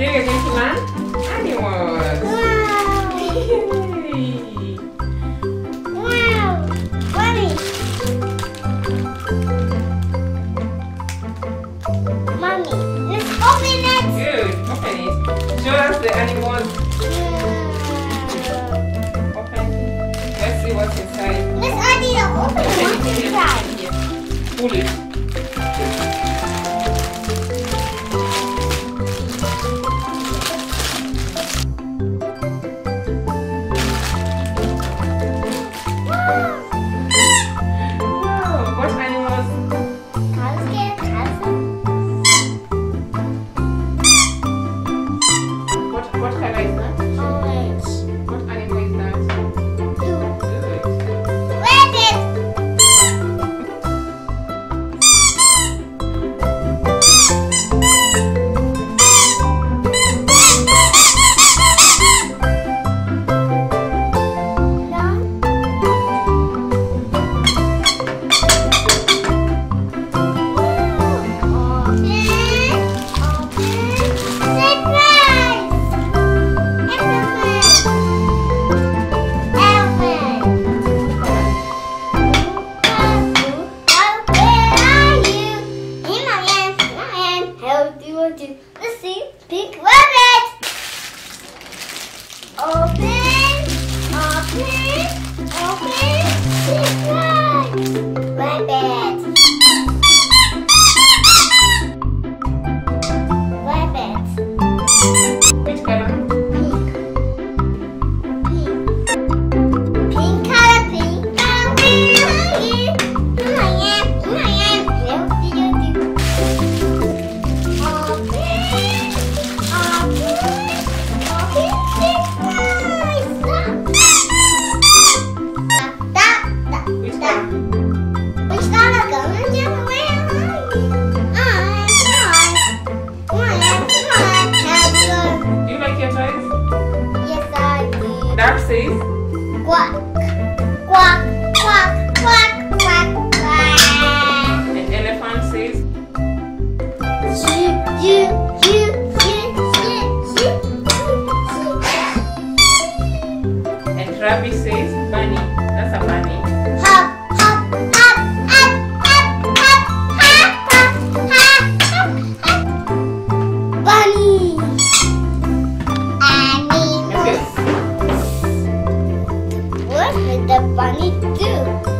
Today we're animals. Wow! wow! Mommy. Mommy, let's open it. Good, Let's animals. Yeah. Open. Let's see what's inside. Let's add it up. Open it. What's inside? Pull it. What kind? I says? Quack. Quack, quack, quack, quack, quack. An elephant says? Zoo, zoo, zoo, zoo, zoo. And Travis says bunny. That's a bunny. with the bunny too.